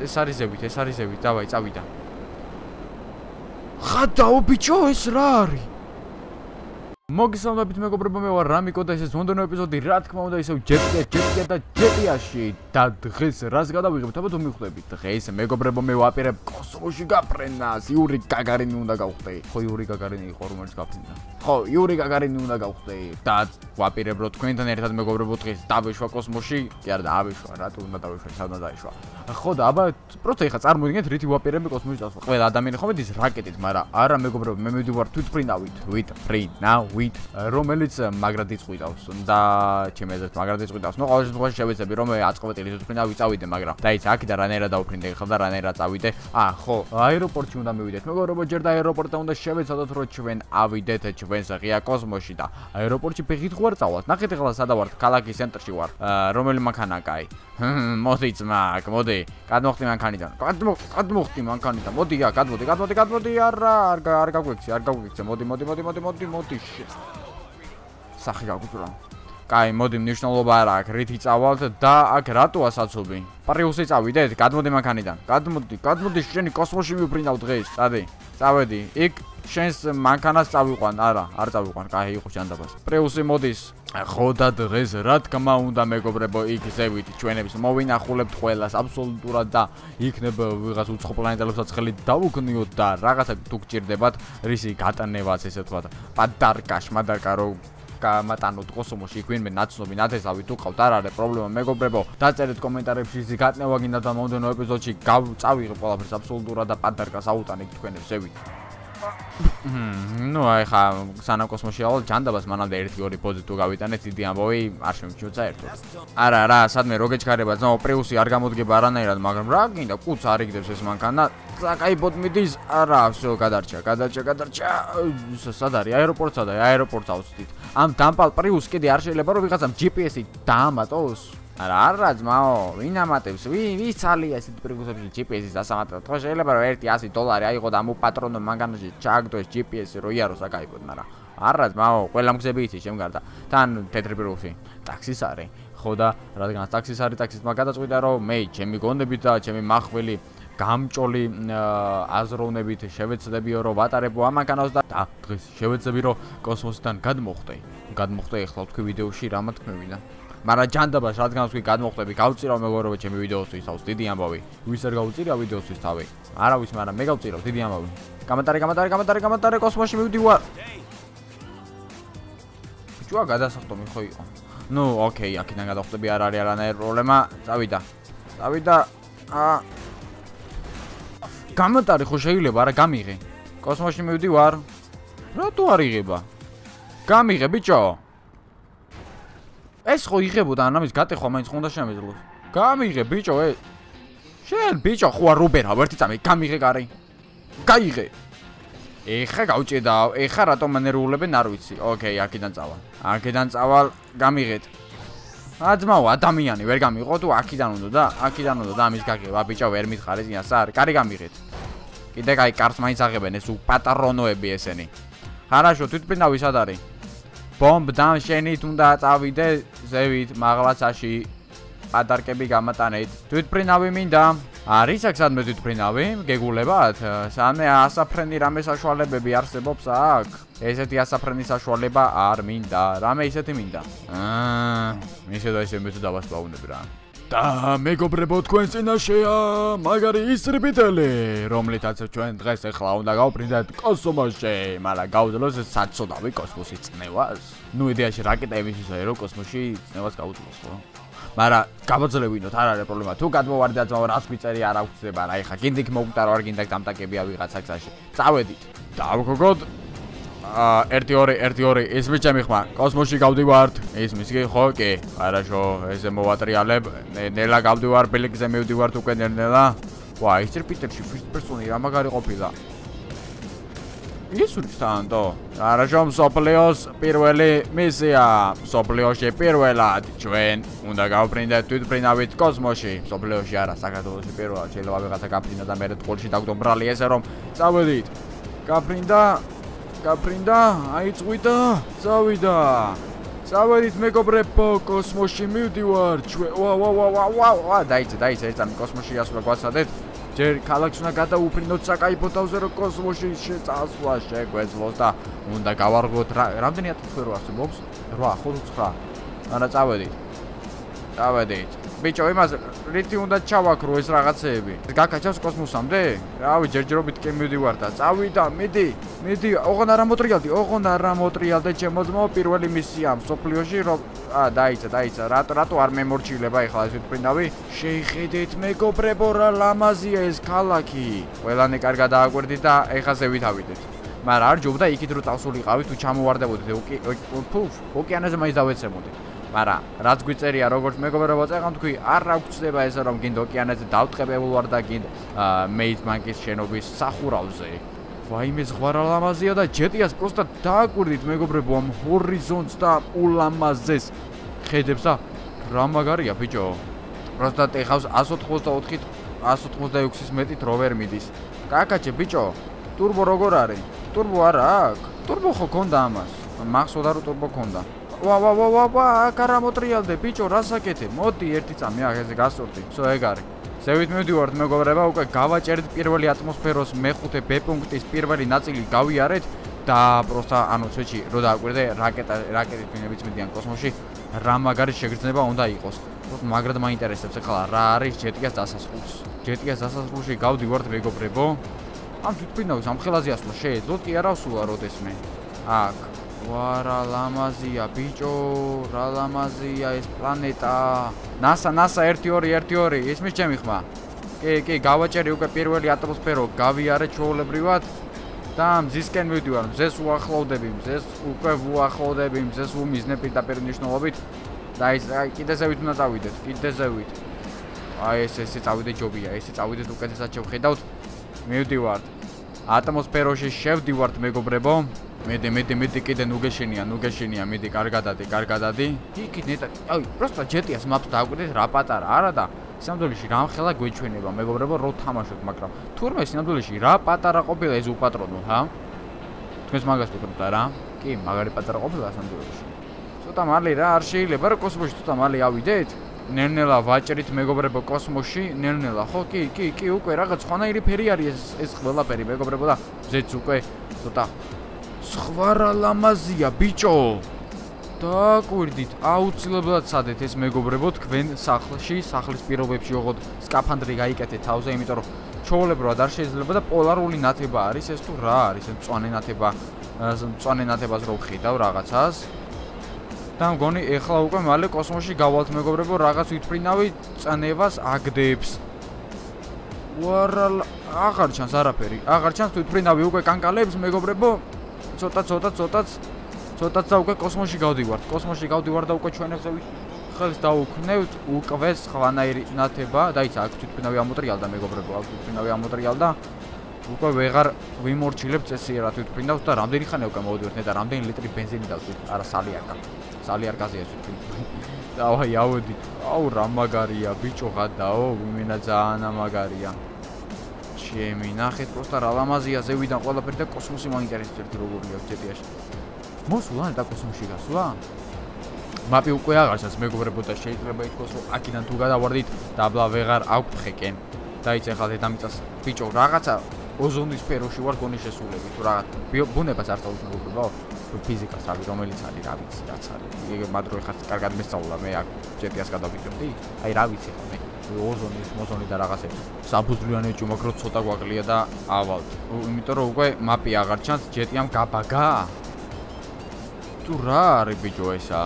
ეს არის ზევით, ეს არის ზევით. დავაი, წავიდა. ხადაო ბიჭო, ეს რა არის? მოგესალმებით მეგობრებო, მე ვარ რამიკო და ეს ის ლონდონო ეპიზოდი, რა თქმა უნდა, ისევ ჯეტია, ჯეტია და ჯეტიაში და დღეს რას გადავიღებთ? აბა თუ მიხვდებით, დღეს მეგობრებო, მე ვაპირებ კოსმოსში გაფრენას, იური გაგარინი უნდა გავხდე. ხო, იური გაგარინი იყო, რომელიც გაფრენდა. ხო, იური გაგარინი უნდა გავხდე და ვაპირებ რომ თქვენთან ერთად მეგობრებო დღეს დავეშვა კოსმოსში, კი არა, დავეშვა, რატო უნდა დავეშვა, უნდა დაეშვა? ხო და აბა, პროცესი ხა წარმოიდგინეთ, რითი ვაპირებ კოსმოსში წასვლა. ყველა ადამიანი ხომ ედის რაკეტით, მაგრამ არა მეგობრებო, მე მივიდივარ თვითფრინავით, თვითფრინავით. ვით, რომელიც მაგრად იწყვიტავს და ჩემი აზრით მაგრად იწყვიტავს. ნუ ყოველ შემთხვევაში შევეცები რომ აწყვეტილი თვითონ ავიწავიდე, მაგრამ დაიც აქ და რანერა დავფრინდე ხა და რანერა წავიდე. ა, ხო, აეროპორტში უნდა მივიდეთ. მეგობრებო, ჯერ და აეროპორტზე უნდა შევეცადოთ რომ ჩვენ ავიდეთ ჩვენს ღია კოსმოსში და აეროპორტში ფეხით ხوار წავალთ. ნახეთ ახლა სადა ვართ, ქალაქის ცენტრში ვარ. რომელი მანქანა კაი? მოდი ძმაკ, მოდი. გადმოხდი მანქანიდან. გადმოხდი მანქანიდან. მოდია, გადმოდი, გადმოდი, გადმოდი. არა, არ არ გაგვექცე, არ გაგვექცე. მოდი, მოდი, მოდი, მოდი, მოდი, მოდი. სახი გაგვიწურა. კაი, მოდი, მნიშვნელობა არა აქვს. რითი წავალთ და აქ რატოა საცობი? პარიუსი წავიდეთ, გადმოდი მანქანიდან. გადმოდი, გადმოდი, შენი კოსმოსში მიფრინავ დღეს. წადი. წავედი. იქ შენს მანქანას წავიყვან. არა, არ წავიყვან. კაი, იყო ჯანდაბას. პრიუსი მოდის. ხო და დღეს რა თქმა უნდა მეგობრებო იქ ზევით ჩვენებს მოვინახულებთ ყველას აბსოლუტურად და იქნებ ვიღაც უცხო პლანეტელებსაც ხელი დაუგნიოთ და რაღაცა თუ გჭირდებათ რისი გატანევაც ესე თქვა პადარკა შმადარკა რო გამატანოთ კოსმოსში იქვინმე ნაცნობი ნათესავი თუ ყავთ არ არის პრობლემა მეგობრებო. დაწერეთ კომენტარებში ისი გატნევა გინდა და მომდენო ეპიზოდში გავწავიღებ ყველაფერს აბსოლუტურად და პადარკას აუტანებ თქვენებს ზევით ნუ აი ხა სანამ კოსმოსში ავალ ჯანდაბას მანამდე 1-2 პოზი თუ გავიტანეთ დიდი ამბავი არ შემჩუცა ერთად არა რა სადმე რო გეჩქარება ძმაო პრიუსი არ გამოდგება არანაირად მაგრამ რა გინდა კუც არ იგდებს ეს მანქანა საკაიბოდ მიდის არა всё გადარჩა გადარჩა გადარჩა სად არის აეროპორტსა და აეროპორტს ავწდით ამ დამპალ პრიუს კიდე არ შეიძლება რომ ვიღაცამ GPS-ი დაამატოს არა არა ძმაო ვინ ამატებს? ვინ ვის ძალია ესეთ პრიგუსებში GPS-ის დასამატება თქო შეიძლება რომ 1 100 დოლარი აიღო და მუ პატრონო მანგანოში ჩააგდოს GPS-ი რო იაროს აკაიბოდ მაგრამ არა ძმაო ყველა მგზები იცი შემგარდა თან თეთრი პრიგუსი ტაქსის არის. ხო და რადგან ტაქსის არის ტაქსის მაგადაწყვიტა რომ მე ჩემი გონდებით და ჩემი მახვილი გამჭოლი აზროვნებით შევეცდებიო რომ ვატარებო ამანქანას და დღეს შევეცდები რომ კოსმოსიდან გადმოხდე გადმოხდე ახლა თქვი ვიდეოში რა მათქმევინა მაგრამ ჯანდაბას რადგან თქვი გადმოხდები, გავწირავ მეგობრებო ჩემი ვიდეოსთვის, აუს დიდი ამბავი. ვის არ გავწირა ვიდეოსთვის თავი? არავის, მაგრამ მე გავწირავ დიდი ამბავი. კომენტარი, კომენტარი, კომენტარი, კომენტარი, კოსმოსში მივდივარ. ბიჭო, გადასახტომი ხო იყო? ნუ, ოკეი, აქედან გადახვდები, არ არის არანაირი პრობლემა. წავიდა. წავიდა. აა კომენტარი ხო შეიძლება, არა გამიღე. კოსმოსში მივდივარ. რატო არ იღება? გამიღე, ბიჭო. ეს ხო იღებოდა ანამის გატეხვა მაინც ხონდა შემეძლოს. გამიღე ბიჭო ე. შენ ბიჭო ხო რუბენ ავერთი წამი გამიღე კარი. გაიღე. ეხა გავჭედა, ეხა რატომ მანერულებენ არ ვიცი. ოკეი, აქედან წავალ. აქედან წავალ, გამიღეთ. აძმაო ადამიანი ვერ გამიღო თუ აქიდან უნდა და აქიდან უნდა და ამის გაგება ბიჭო ვერ მითხარ ესინას არ კარი გამიღეთ კიდე კაი კარს მაინც აღებენ ეს უპატარონოები ესენი არაშო თვითფრინავის არ არის ბომბ დამშენით უნდა წავიდე ზევით მაღლაცაში. პადარკები გამატანეთ. თვითფრინავი მინდა. არის აქ სადმე თვითფრინავი? გეგულებათ. სამე ასაფრენი რამე საშუალებები არსებობს აქ. ესეთი ასაფრენი საშუალება არ მინდა. რამე ისეთი მინდა. აა ისე და ისე მე თუ დავასწავლებ რა და მეგობრებო თქვენ წინაშეა მაგარი ისრბიტელი რომლითაც ჩვენ დღეს ახლა უნდა გავპრინდეთ კოსმოსში მაგრამ გავძლოს საცოდავი კოსმოსის წნევას. ნუ იდეაში რაკეტების ისე რომ კოსმოსში წნევას გავუძლოს ხო? მაგრამ გავაძლებინოთ არ არის პრობლემა. თუ გადმოვარდი და ძმაო რას გვიწერი არ აღვწება რა ეხა გინდიქ მოგუტარო არ გინდა დამტაკებია ვიღაცა გზაში წავედით დავგოგოდ 1-2-1-2 ეს ბიჭები ხმა. კოსმოსში გავდივართ. ის მისგე ხო კი. არაშო ესე მოვატრიალებ. ნელა გავდივარ ბილიკზე მივდივართ უკვე ნელა. ვა ის პიტერში ფირსტ პერსონი რა მაგარი ყოფილა? ის უშ თანტო არაშო სოპლეოს პირველი მისია. სოპლეოში პირველად ჩვენ უნდა გავფრინდეთ თვითფრინავით კოსმოსში. სოპლეოში არა საქართველოსში პირველად შეიძლება ვიღაცა გაფრინდა და მე რეთქოლში დაგდო ბრალი ესე რომ წავედით. გაფრინდა გაფრინდა, აი წვიდა, წავიდა. წავედით მეგობრებო, კოსმოსში მივდივარ. ვა ვა ვა ვა ვა ვა დაიცა, დაიცა, ეს ამ კოსმოსში ასვლა გვაცადეთ. ჯერ ქალაქს უნდა გადაუფრინოთ საკაიფო თავზე, რომ კოსმოსში შეწასვლა შეგვეძლოს და უნდა გავარგოთ რა რამდენი ატმოსფერო არსებობს? 8, 5, 9. არა წავედით. წავედით. ბიჭო, იმას რითი უნდა ჩავაქრო ეს რაღაცეები? გაკაჩავს კოსმოსამდე? რავი, ჯერჯერობით კი მივდივარ და წავიდა, მიდი, მიდი, ოღონ არა მოტრიალდი, ოღონ არა მოტრიალდე ჩემო ძმო, პირველი მისია მსოფლიოში, რომ ა დაიცა, დაიცა, რატო რატო არ მემორჩილება ეხლა ეს ვიტყვინავი? შეიხედეთ მეგობრებო, რა ლამაზია ეს ქალაქი. ყველანი კარგად დააკვირდით და ეხა ზევითავიდეთ. მაგრამ არ ჯობდა იქით რომ წავსულიყავით თუ ჩამოვარდებოდით ოკეანეზე მაინც დავეცემოდით. მაგრამ რაც გვიწერია როგორც მეგობრებო წეღამ თქვი არ რა გვწდება ესა რომ გინდ ოკეანეზე დავტყებებულ ვარ და გინდ მეიტმანკის შენობის სახურავზე. ვაიმე ზღვა რა ლამაზია და ჯეტიას პროსტა დააკვირდით მეგობრებო ამ ჰორიზონტს და ულამაზეს. ხედებს და რა მაგარია ბიჭო? პროსტა ეხავს 184 186-ის მეტით როვერ მიდის. კაკაჩე ბიჭო ტურბო როგორ არის? ტურბო არა აქვს ტურბო ხო ქონდა ამას? მახს 28 ტურბო ქონდა. ვა ვა ვა ვა ვა აკარა მოტრიალდე ბიჭო რა საკეთე მოდი ერთი წამი ახ ესე გასწორდი. სო ეგ არის. ზევით მივდივართ მეგობრებო უკვე გავაჭერეთ პირველი ატმოსფეროს მეხუთე ბ პუნქტის პირველი ნაწილი გავიარეთ და პროსტა ანუ ცეჩი რო დააკვირდე რაკეტა რაკეტით ვინებიც მიდიან კოსმოსში რა მაგარი შეგრძნება უნდა იყოს. მაგრად მაინტერესებს ახლა რა არის ჯეტიას დასასრულს? ჯეტიას დასასრულში გავდივართ მეგობრებო. ამ თვითფრინავის ამ ხელაზე ასვლა შეეძლოთ კი არა ვსულა როდესმე აქ ვა რა ლამაზია ბიჭო რა ლამაზია ეს პლანეტა. NASA NASA 1212 ისმის ჩემი ხმა. კი კი გავაჭერი უკვე პირველი ატმოსფერო გავიარე ჩაოლებრივად და მზისკენ მივდივარ მზეს უახლოვდები მზეს უკვე უახლოვდები მზეს უმიზნები და პერნიშნულობით და ის აი კიდე ზევით უნდა წავიდეთ კიდე ზევით. აი ეს ესე წავიდე ჯობია ესე წავიდეთ უკეთესად შევხედავთ. მივდივართ. ატმოსფეროში შევდივართ მეგობრებო მედი მედი მედი კიდე ნუგეშენია ნუგეშენია მედი კარგადადი კარგადადი. იქით ნეტა აი პროსტა ჯეტიას მაპს დააკვირდეთ რა პატარა არა და სინამდვილეში რამხელა გვეჩვენება მეგობრებო რო თამაშობ მაგრამ თურმე სინამდვილეში რა პატარა ყოფილა ეს უპატრონო ჰა? თქვენს მაგას ვიტყვით რა? კი მაგარი პატარა ყოფილა სინამდვილეში. ცოტა მალე რა არ შეიძლება რა კოსმოსში ცოტა მალე ავიდეთ. ნელ-ნელა ვაჭრით მეგობრებო კოსმოსში ნელ-ნელა. ხო კი კი კი უკვე რაღაც ხვანაირი ფერი არის ეს ეს ყველაფერი მეგობრებო და ზეც უკვე ცოტა სხვა რა ლამაზია ბიჭო! დააკვირდით აუცილებლად სადეთ ეს მეგობრებო თქვენ სახლში სახლის პირობებში ოღონდ სკაფანდრი გაიკეთეთ თავზე იმიტომ რომ ჩაოლებრად არ შეიძლება და პოლარული ნათება არის ეს თუ რა არის? ეს მწვანე ნათება მწვანე ნათებას რო ხედავ რაღაცას? და მგონი ეხლა უკვე მალე კოსმოსში გავალთ მეგობრებო რაღაც ვითფრინავი წნევას აგდებს. ვარა აღარ ჩანს არაფერი აღარ ჩანს თვითფრინავი უკვე კანკალებს მეგობრებო ცოტა ცოტა ცოტაც ცოტაც და უკვე კოსმოსში გავდივართ. კოსმოსში გავდივარ და უკვე ჩვენებზე ხელს დაუქნევთ უკვე სხვანაირი ნათება და იცი აქ თვითმფრინავი ამოტრიალდა მეგობრებო, აქ თვითმფრინავი ამოტრიალდა. უკვე ვეღარ ვიმორჩილებ წესიერად თვითმფრინავს და რამდენი ხანია უკვე მოვიდივართ და რამდენი ლიტრი бенზინი დავწვით. არა, სალი არ გა. სალი არ გაზია თვითმფრინავი. დავაი, ავედით. აუ რა მაგარია, ბიჭო, გადაო, ვიმენა ძალიან მაგარია. ჩემი ნახეთ პროსტა რა ლამაზია ზევიდან ყველაფერი და კოსმოსი მაინტერესებს როგორია ჯეტიაში მოსულა და კოსმოსში გასულა მაპი უკვე აღარ ჩანს მეგობრებო და შეიძლება ითქვას რომ აქედან თუ გადავარდით დაბლა ვეღარ აქვთ ხეკენ. და იცი ახლა დედამიწას ბიჭო რაღაცა ოზონის სფეროში ვარ გონი შესულები თუ რაღაც ბუნებას არ მეგობრებო ფიზიკას არის რომელიც არის რა ვიცი რაც არის. ეგ მადრო ეხლა კარგად მესწავლა მე აქ ჯეტიას გადავიდოდი აი რა ვიცი ხო მე ოზონის მოზონი და რაღაცები საფუძვლიანი ჭუმაკ რო ცოტა გვაკლია და ავალ. იმიტომ რომ უკვე მაპი აღარ ჩანს ჯეტიამ გაბაგა. თუ რა არის ბიჭო ესა?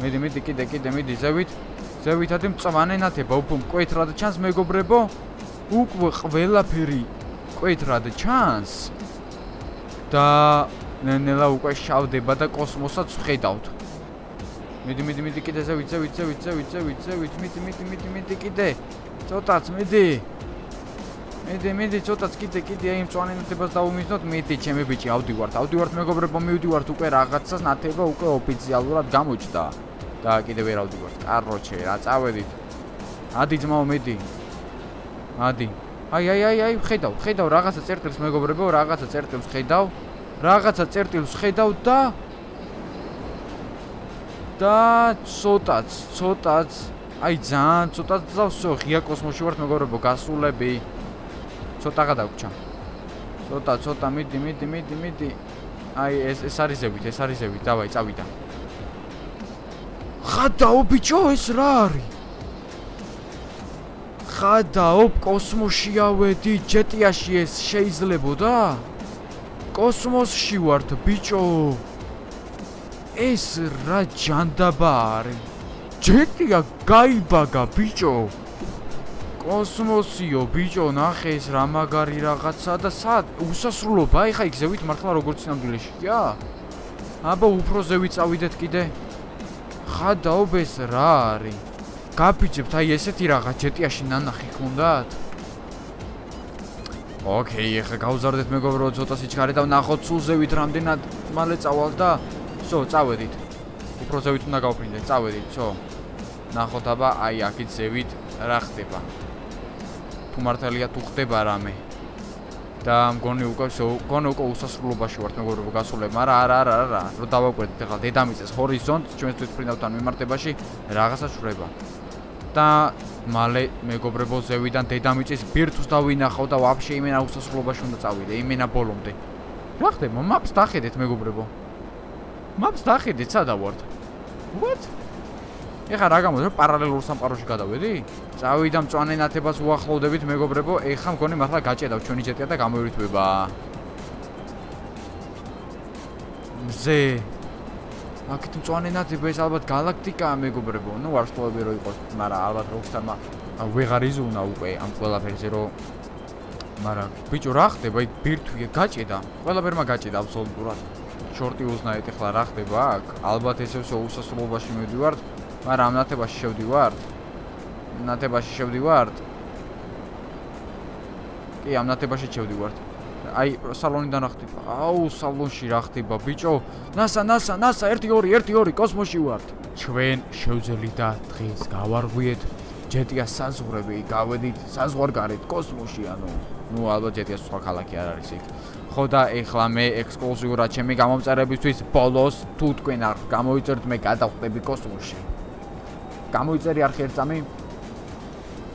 მედი მედი კიდე კიდე მედი ზევით ზევითადი მწვანე ნათება უფრო მკვეთრად ჩანს მეგობრებო. უკვე ყველაფერი მკვეთრად ჩანს. და ნელა უკვე შავდება და კოსმოსაც ხედავთ მიდი მიდი მიდი კიდე ზევით ზევით ზევით ზევით ზევით ზევით მიდი მიდი მიდი მიდი კიდე. ცოტაც მიდი. მიდი მიდი ცოტაც კიდე კიდე აი მწვანე ნათებას დაუმიზნოთ. მიდი ჩემი ბიჭი ავდივართ ავდივართ მეგობრებო მივდივართ უკვე რაღაცას ნათება უკვე ოფიციალურად გამოჩნდა. და კიდე ვერ ავდივართ. კაროჩე რა წავედით? ადი ძმაო მიდი. ადი აი აი აი აი ხედავ, ხედავ რაღაცა წერტილს მეგობრებო, რაღაცა წერტილს ხედავ. რაღაცა წერტილს ხედავ და და ცოტაც, ცოტაც, აი ძალიან ცოტაც დავსო ღია კოსმოსში ვართ მეგობრებო, გასულები. ცოტა გადაგჭამ. ცოტა, ცოტა, მიდი, მიდი, მიდი, მიდი. აი ეს ეს არის ზევით, ეს არის ზევით, დავაი, წავიდა. ხადაო ბიჭო, ეს რა არის? ხადაო კოსმოსში ავედი, ჯეტიაში ეს შეიძლებოდა? კოსმოსში ვართ, ბიჭო. ეს რა ჯანდაბა არის? ჯეტია გაიბაგა, ბიჭო. კოსმოსიო, ბიჭო, ნახე ეს რა მაგარი რაღაცა და სად უსასრულობა? აი ხა იქ ზევით მართლა როგორც ნამდვილიშია? აბა უფრო ზევით წავიდეთ კიდე. ხადაობეს რა არის? გაფიჭებთ აი ესეთი რაღაც ჯეტიაში ნანახი გქონდათ? ოკეი, ახლა გავზარდეთ მეგობრო ცოტა სიჩქარე და ნახოთ სულ ზევით რამდენად მალე წავალ და სო, წავედით. უფრო ზევით უნდა გავფრინდეთ, წავედით, სო. ნახოთ აბა, აი აქეთ ზევით რა ხდება. თუ მართალია თუ ხდება რამე. და მგონი უკვე მგონი უკვე უსასრულობაში ვართ მეგობრებო გასულებ მაგრამ არა არა არა რომ დავაკვირდით ახლა დედამიწის ჰორიზონტს ჩვენს თვითფრინავთან მიმართებაში რაღაცა შვრება და მალე მეგობრებო ზევიდან დედამიწის ბირთვს დავინახავ და ვაფშე იმენა უსასრულობაში უნდა წავიდე, იმენა ბოლომდე. რა ხდება? მაპს დახედეთ მეგობრებო. მაპს დახედეთ, სადა ვართ? What? ეხა რა გამოდის? პარალელურ სამყაროში გადავედი? წავიდა მწვანე ნათებას უახლოვდებით მეგობრებო, ეხა მგონი მართლა გაჭედავ ჩვენი ჯეტია და გამოირთვება. მზე. აქეთ მწვანე ნათება ეს ალბათ galaktika-ა მეგობრებო. ნუ ვარსკვლავები რო იყოს, მაგრამ ალბათ Rockstar-მა ვეღარ იზუნა უკვე ამ ყველაფერზე რო მაგრამ ბიჭო რა ხდება? აი ბირთვია გაჭედა. ყველაფერმა გაჭედა აბსოლუტურად. შორტი უზნაეთ ეხლა რა ხდება აქ? ალბათ ესე ვსო უსასრულობაში მივდივართ. მაგრამ ამ ნათებაში შევდივართ. ნათებაში შევდივართ. კი, ამ ნათებაში შევდივართ. აი, სალონიდან რა ხდება? აუ, სალონში რა ხდება, ბიჭო? ნასა, ნასა, ნასა, 1 2 1 2 კოსმოსში ვართ. ჩვენ შევძელი და დღეს გავარღვიეთ ჯეტია საზღვრები, გავედით საზღვარგარეთ კოსმოსში, ანუ ნუ ალბათ ჯეტია სხვა ქალაქი არ არის იქ. ხო და ეხლა მე ექსკლუზიურად ჩემი გამომწერებისთვის ბოლოს თუ თქვენ არ გამოიწერთ მე გადავხდები კოსმოსში. გამოიწერი არხი ერთ წამი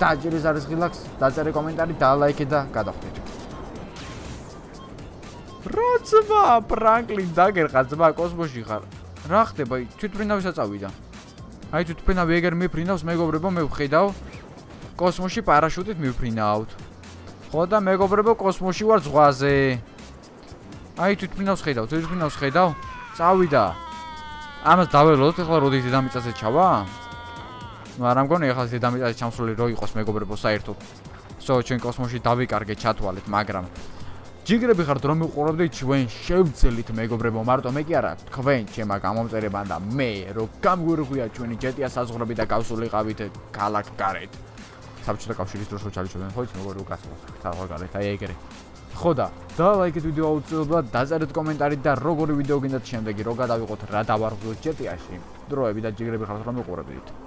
დაჯერეს არის ღილაკს დაწერე კომენტარი და ლაიქე გადახვდეთ როცა პრანკლინ დაგერხა ძმა კოსმოსში ხარ. რა ხდება თვითფრინავი საწავიდა აი თვითფრინავი ეგერ მიფრინავს მეგობრებო მე ვხედავ. კოსმოსში პარაშუტით მიფრინავთ. ხო და მეგობრებო კოსმოსში ვარ ზღვაზე. აი თვითფრინავს ხედავ თვითფრინავს ხედავ. წავიდა. ამას დაველოდოთ ახლა როდის დედამიწაზე ჩავა? ну არ ამგონი ახლა დედამიწაზე ჩამსული რო იყოს მეგობრებო საერთოდ. სო ჩვენ კოსმოსში დავიკარგე ჩათვალეთ მაგრამ ჯიგრები ხართ რომ მიყურებდით ჩვენ შევძელით მეგობრებო. მარტო მე კი არა თქვენ ჩემა გამომწერებან და მე რო გამგვირგვია ჩვენი ჯეტია საზღვრები და გავსულიყავით ქალაქ გარეთ. საბჭოთა კავშირის დროს რო ჩალიჩვენ ხო იცი როგორ უკასოს საზღვრ გარეთ? აი ეგრე. ხო და და ლაიქეთ ვიდეო აუცილებლად დაწერეთ კომენტარი და როგორი ვიდეო გინდათ შემდეგი რო გადავიყოთ რა დავარღვიოთ ჯეტიაში? დროები და ჯიგრები ხართ რომ მიყურებდით